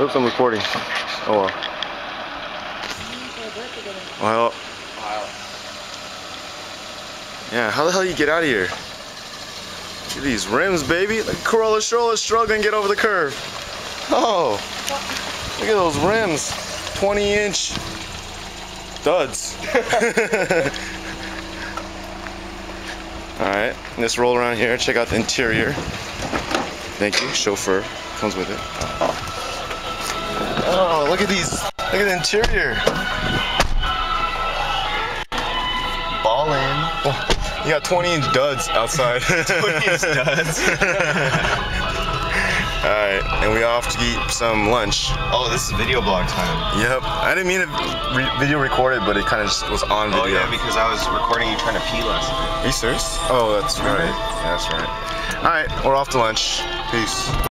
Oops, I'm recording. Oh well. Well. Yeah, how the hell do you get out of here? Look at these rims, baby. Like Corolla Stroller struggling to get over the curve. Oh, look at those rims. 20 inch duds. Alright, let's roll around here, check out the interior. Thank you, chauffeur comes with it. Oh, oh, look at these, look at the interior. Ballin'. Oh, you got 20 inch duds outside. 20 inch duds. Alright, and we off to eat some lunch. Oh, this is video blog time. Yep. I didn't mean to re video record it, but it kind of just was on oh, video. Oh yeah, because I was recording you trying to pee last night. Are you serious? Oh, that's right. Yeah, that's right. Alright, we're off to lunch. Peace.